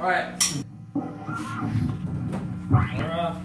Alright. We're off.